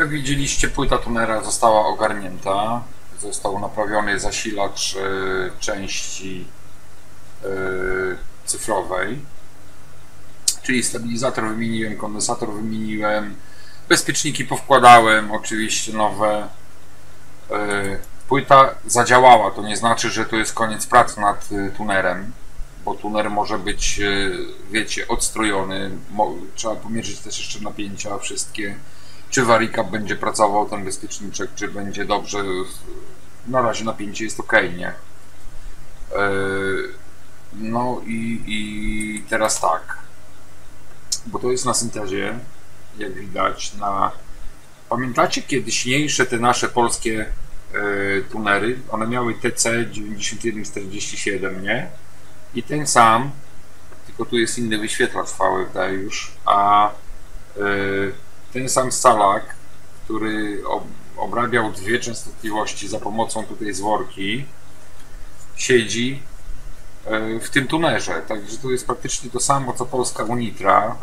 Jak widzieliście, płyta tunera została ogarnięta. Został naprawiony zasilacz e, części e, cyfrowej. Czyli stabilizator wymieniłem, kondensator wymieniłem, bezpieczniki powkładałem, oczywiście nowe. E, płyta zadziałała, to nie znaczy, że to jest koniec pracy nad tunerem, bo tuner może być, wiecie, odstrojony. Trzeba pomierzyć też jeszcze napięcia wszystkie. Czy warikap będzie pracował, ten bezpieczniczek, czy będzie dobrze. Na razie napięcie jest ok, nie? E, No i, i teraz tak. Bo to jest na syntezie, jak widać, na. Pamiętacie kiedyśniejsze te nasze polskie e, tunery? One miały TC 9147, nie? I ten sam, tylko tu jest inny wyświetlacz VFD już, a e, ten sam scalak, który ob, obrabiał dwie częstotliwości za pomocą tutaj zworki, siedzi e, w tym tunerze. Także to jest praktycznie to samo co polska Unitra.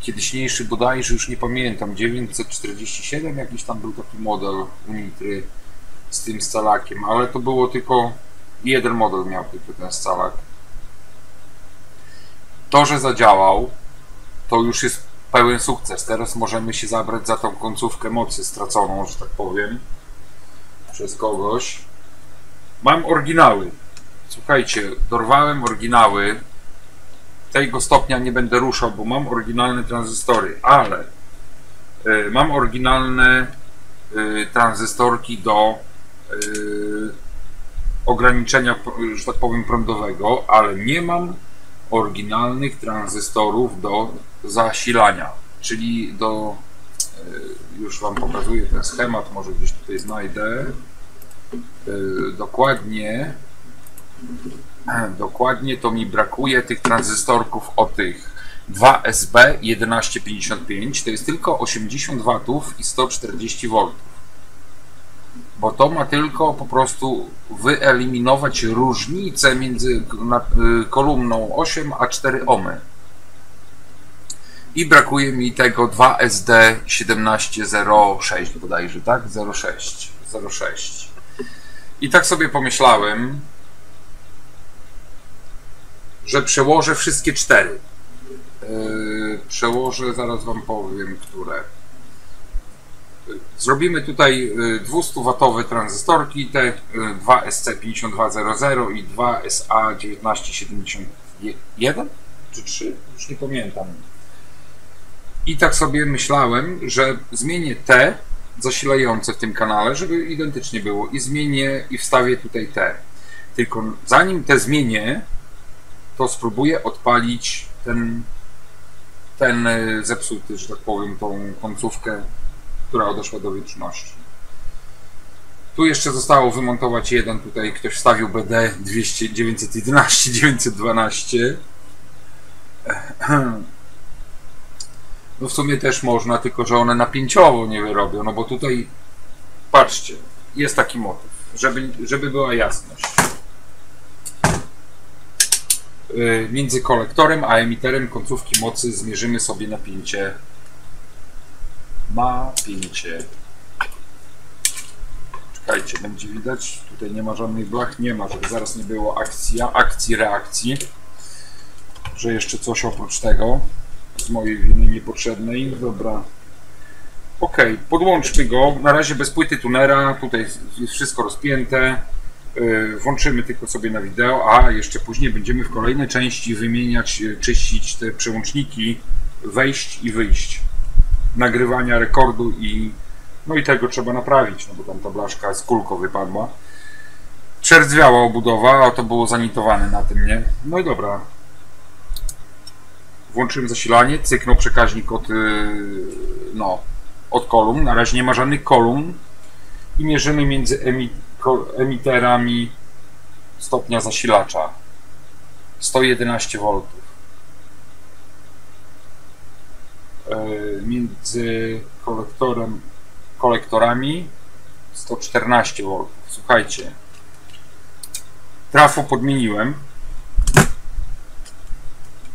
Kiedyśniejszy bodajże, już nie pamiętam, 947 jakiś tam był taki model Unitry z tym scalakiem, ale to było tylko jeden model miał tylko ten scalak. To, że zadziałał, to już jest pełen sukces. Teraz możemy się zabrać za tą końcówkę mocy straconą, że tak powiem, przez kogoś. Mam oryginały. Słuchajcie, dorwałem oryginały. Tego stopnia nie będę ruszał, bo mam oryginalne tranzystory, ale y, mam oryginalne y, tranzystorki do y, ograniczenia, że tak powiem, prądowego, ale nie mam oryginalnych tranzystorów do zasilania, czyli do e, już Wam pokazuję ten schemat, może gdzieś tutaj znajdę. E, dokładnie dokładnie to mi brakuje tych tranzystorków o tych. 2SB 1155 to jest tylko 80 W i 140 V bo to ma tylko po prostu wyeliminować różnicę między y, kolumną 8 a 4 ohmy. I brakuje mi tego 2SD 1706 bodajże, tak? 06. 06. I tak sobie pomyślałem, że przełożę wszystkie cztery. Yy, przełożę, zaraz wam powiem, które. Zrobimy tutaj 200-watowe tranzystorki, te y, 2 SC5200 i 2 SA1971 czy 3, już nie pamiętam. I tak sobie myślałem, że zmienię te zasilające w tym kanale, żeby identycznie było i zmienię i wstawię tutaj te. Tylko zanim te zmienię, to spróbuję odpalić ten ten y, zepsuty, że tak powiem, tą końcówkę która odeszła do wieczności. Tu jeszcze zostało wymontować jeden, tutaj ktoś wstawił BD 200, 911, 912. No w sumie też można, tylko że one napięciowo nie wyrobią, no bo tutaj patrzcie, jest taki motyw, żeby, żeby była jasność. Yy, Między kolektorem a emiterem końcówki mocy zmierzymy sobie napięcie napięcie. Czekajcie, będzie widać. Tutaj nie ma żadnych blach, nie ma, żeby zaraz nie było akcja, akcji, reakcji. Że jeszcze coś oprócz tego z mojej winy niepotrzebnej. Dobra. Ok, podłączmy go. Na razie bez płyty tunera. Tutaj jest wszystko rozpięte. Yy, Włączymy tylko sobie na wideo, a jeszcze później będziemy w kolejnej części wymieniać, yy, czyścić te przełączniki, wejść i wyjść nagrywania rekordu i no i tego trzeba naprawić, no bo tam ta blaszka z kulką wypadła. Przerdźwiała obudowa, a to było zanitowane na tym, nie? No i dobra. Włączyłem zasilanie, cyknął przekaźnik od, yy, no, od kolumn. Na razie nie ma żadnych kolumn i mierzymy między emi, emiterami stopnia zasilacza. 111 V. E, między kolektorem, kolektorami 114 V. Słuchajcie, trafo podmieniłem.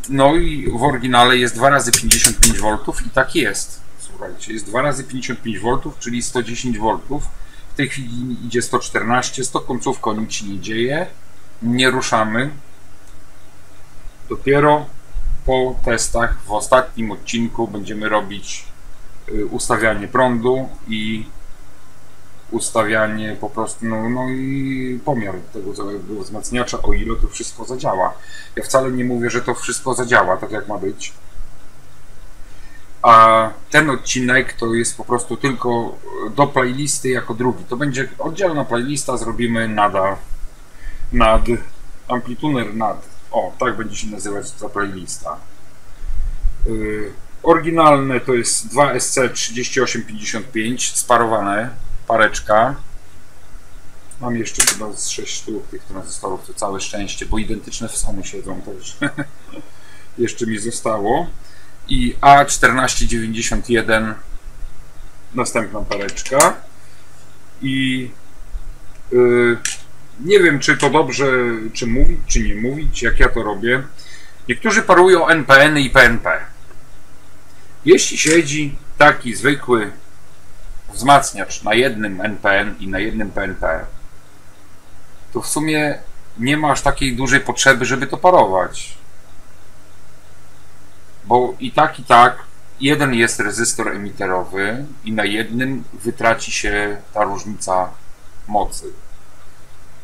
No i w oryginale jest 2 razy 55 V i tak jest. słuchajcie, jest 2 razy 55 V, czyli 110 V. W tej chwili idzie 114, 100 końcówką nic się nie dzieje, nie ruszamy. Dopiero po testach w ostatnim odcinku będziemy robić y, ustawianie prądu i ustawianie po prostu, no, no i pomiar tego całego wzmacniacza, o ile to wszystko zadziała. Ja wcale nie mówię, że to wszystko zadziała tak jak ma być. A ten odcinek to jest po prostu tylko do playlisty jako drugi. To będzie oddzielna playlista, zrobimy nada nad amplituner nad. O, tak będzie się nazywać ta playlista. Yy, oryginalne to jest 2SC3855 sparowane pareczka. Mam jeszcze chyba z 6 sztuk tych tranzystorów, to całe szczęście, bo identyczne w samo siedzą, także jeszcze mi zostało. I A1491 następna pareczka. I yy, nie wiem, czy to dobrze, czy mówić, czy nie mówić, jak ja to robię. Niektórzy parują NPN i PNP. Jeśli siedzi taki zwykły wzmacniacz na jednym NPN i na jednym PNP, to w sumie nie ma aż takiej dużej potrzeby, żeby to parować. Bo i tak, i tak jeden jest rezystor emiterowy i na jednym wytraci się ta różnica mocy.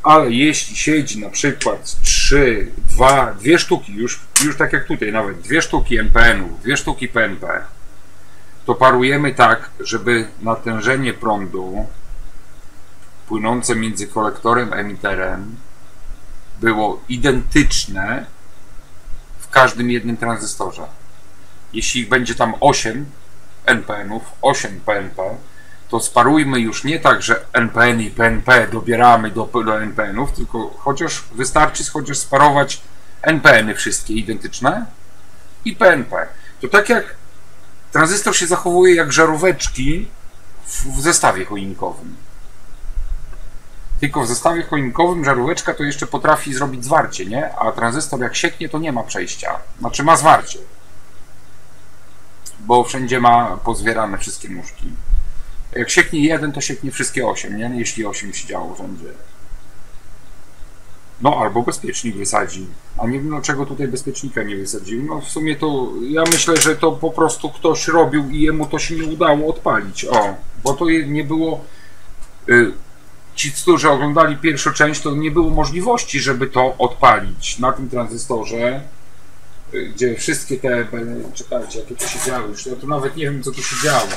Ale jeśli siedzi na przykład 3, 2, dwie sztuki, już, już tak jak tutaj nawet, dwie sztuki NPN-ów, dwie sztuki PNP, to parujemy tak, żeby natężenie prądu płynące między kolektorem emiterem było identyczne w każdym jednym tranzystorze. Jeśli będzie tam 8 NPN-ów, 8 PNP, to sparujmy już nie tak, że NPN i PNP dobieramy do, do NPN-ów, tylko chociaż wystarczy chociaż sparować NPN-y wszystkie identyczne i PNP. To tak jak Tranzystor się zachowuje jak żaróweczki w, zestawie choinkowym. Tylko w zestawie choinkowym żaróweczka to jeszcze potrafi zrobić zwarcie, nie? A tranzystor jak sieknie, to nie ma przejścia. Znaczy ma zwarcie. Bo wszędzie ma pozwierane wszystkie nóżki. Jak sieknie jeden, to sieknie wszystkie osiem, nie? Jeśli osiem siedziało wszędzie. No, albo bezpiecznik wysadzi. A nie wiem, dlaczego tutaj bezpiecznika nie wysadził. No, w sumie to ja myślę, że to po prostu ktoś robił i jemu to się nie udało odpalić. O, bo to nie było. Y, ci, którzy oglądali pierwszą część, to nie było możliwości, żeby to odpalić na tym tranzystorze, y, gdzie wszystkie te. Czekajcie, jakie to się działo już. Ja nawet nie wiem, co tu się działo.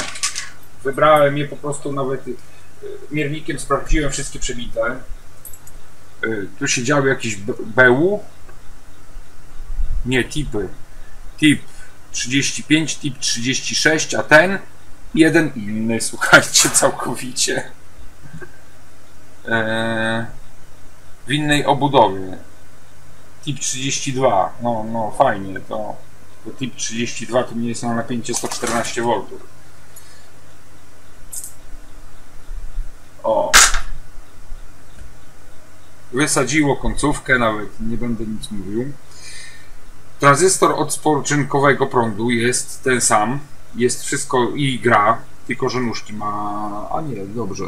Wybrałem je po prostu nawet y, miernikiem, sprawdziłem wszystkie przebite tu się działy jakiś bełu. Nie, tipy. Tip 35, tip 36, a ten jeden inny, słuchajcie, całkowicie. Eee, w innej obudowie. Tip 32, no, no fajnie, to, to tip 32 to nie jest na napięcie 114 V. O, wysadziło końcówkę, nawet nie będę nic mówił. Tranzystor od spoczynkowego prądu jest ten sam, jest wszystko i gra, tylko że nóżki ma, a nie, dobrze,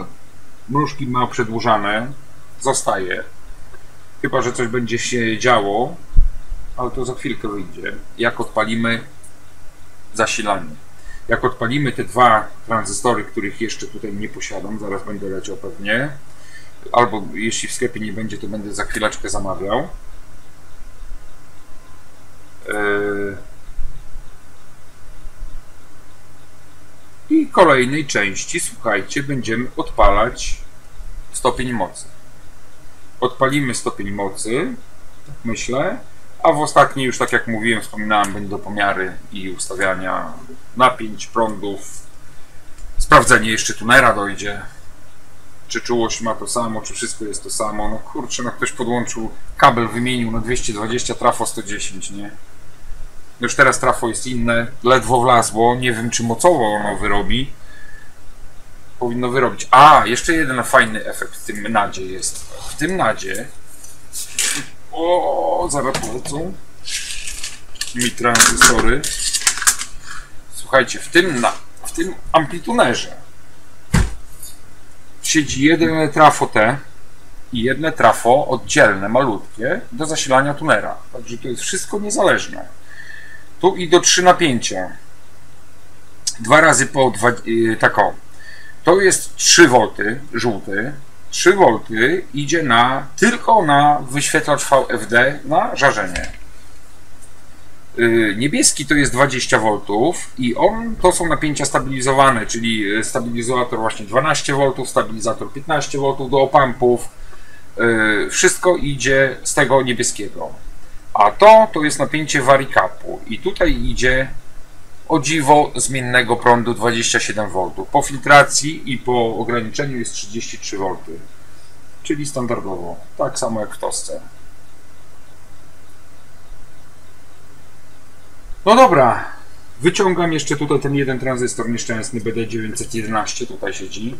nóżki ma przedłużane, zostaje. Chyba, że coś będzie się działo, ale to za chwilkę wyjdzie. Jak odpalimy zasilanie. Jak odpalimy te dwa tranzystory, których jeszcze tutaj nie posiadam, zaraz będę leciał pewnie, albo jeśli w sklepie nie będzie, to będę za chwileczkę zamawiał. Yy. I kolejnej części, słuchajcie, będziemy odpalać stopień mocy. Odpalimy stopień mocy, tak myślę, a w ostatniej już tak jak mówiłem, wspominałem, będą pomiary i ustawiania napięć, prądów. Sprawdzenie jeszcze tunera dojdzie czy czułość ma to samo, czy wszystko jest to samo. No kurczę, no ktoś podłączył kabel, wymienił na 220, trafo 110, nie? Już teraz trafo jest inne, ledwo wlazło, nie wiem czy mocowo ono wyrobi. Powinno wyrobić. A, jeszcze jeden fajny efekt w tym nadzie jest. W tym nadzie o, zaraz polecą mi tranzystory. Słuchajcie, w tym, na, w tym amplitunerze siedzi jeden trafo T i jedne trafo oddzielne, malutkie, do zasilania tunera. Także to jest wszystko niezależne. Tu i do trzy napięcia. Dwa razy po dwa, yy, tak. To jest 3 V żółty. 3 V idzie na tylko na wyświetlacz VFD na żarzenie. Yy, Niebieski to jest 20 V i on to są napięcia stabilizowane, czyli yy, stabilizator właśnie 12 V, stabilizator 15 V do opampów. Yy, Wszystko idzie z tego niebieskiego. A to to jest napięcie varicapu i tutaj idzie o dziwo zmiennego prądu 27 V. Po filtracji i po ograniczeniu jest 33 V. Czyli standardowo, tak samo jak w tosce. No dobra, wyciągam jeszcze tutaj ten jeden tranzystor nieszczęsny BD911 tutaj siedzi.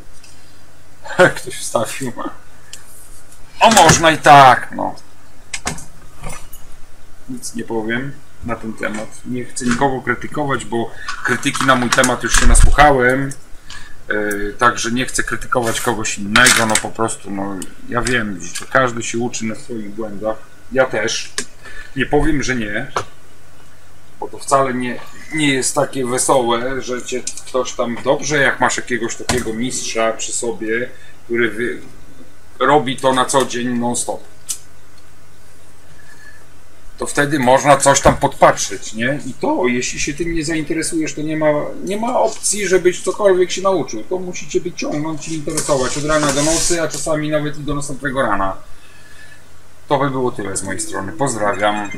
Ktoś wstawił. O można i tak, no. Nic nie powiem na ten temat. Nie chcę nikogo krytykować, bo krytyki na mój temat już się nasłuchałem. Yy, także nie chcę krytykować kogoś innego, no po prostu, no ja wiem, że każdy się uczy na swoich błędach. Ja też. Nie powiem, że nie, bo to wcale nie, nie jest takie wesołe, że cię ktoś tam dobrze, jak masz jakiegoś takiego mistrza przy sobie, który wy, robi to na co dzień non-stop to wtedy można coś tam podpatrzeć, nie? I to, jeśli się tym nie zainteresujesz, to nie ma, nie ma opcji, żebyś cokolwiek się nauczył. To musicie być ciągnąć i interesować od rana do nocy, a czasami nawet i do następnego rana. To by było tyle z mojej strony. Pozdrawiam.